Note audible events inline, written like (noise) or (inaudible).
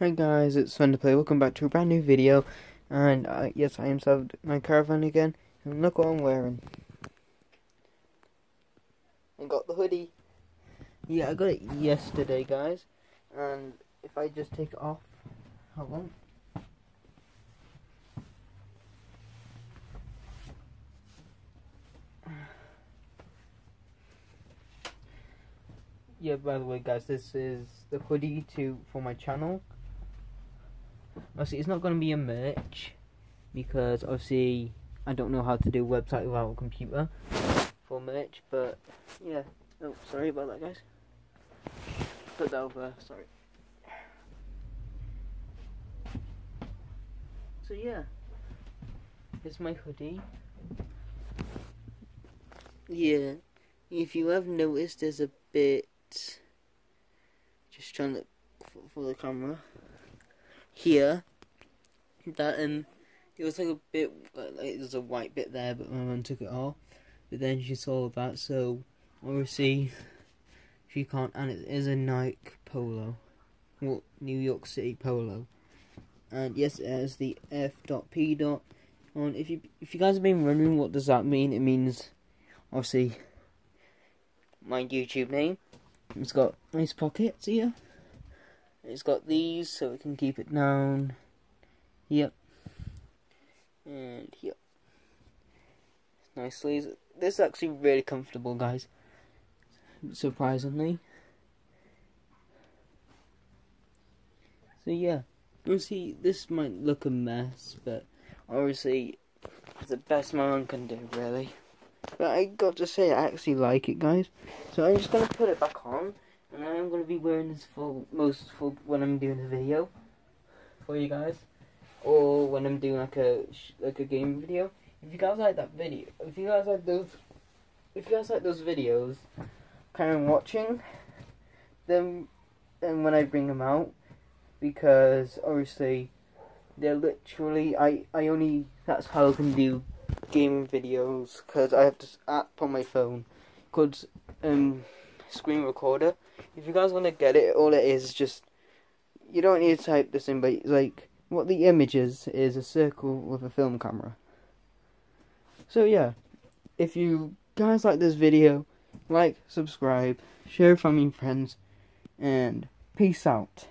Hi guys, it's fun to play. Welcome back to a brand new video. And uh, yes, I am inside my caravan again. And look what I'm wearing. I got the hoodie. Yeah, I got it yesterday, guys. And if I just take it off, hold on. (sighs) Yeah, by the way, guys, this is the hoodie to for my channel. Obviously, it's not going to be a merch because obviously I don't know how to do a website without a computer for merch. But yeah, oh sorry about that, guys. Put that over. Sorry. So yeah, it's my hoodie. Yeah, if you have noticed, there's a bit. Just trying to for, for the camera here that um it was like a bit like there's a white bit there but my mum took it off but then she saw that so obviously she can't and it is a Nike polo. Well New York City polo. And yes it has the dot on. If you if you guys have been wondering what does that mean it means obviously my YouTube name. It's got nice pockets here it's got these so we can keep it down. Yep. And yep. Nicely. This is actually really comfortable, guys. Surprisingly. So yeah. See, this might look a mess, but obviously it's the best my mum can do, really. But I got to say, I actually like it, guys. So I'm just gonna put it back on. And I'm going to be wearing this for most for when I'm doing a video for you guys, or when I'm doing like a like a game video. If you guys like that video, if you guys like those, if you guys like those videos, kind of watching. Then, then when I bring them out, because obviously they're literally I I only that's how I can do gaming videos because I have this app on my phone called um screen recorder. If you guys want to get it, all it is just you don't need to type this in, but like what the image is is a circle with a film camera. So yeah, if you guys like this video, like, subscribe, share it with family and friends, and peace out.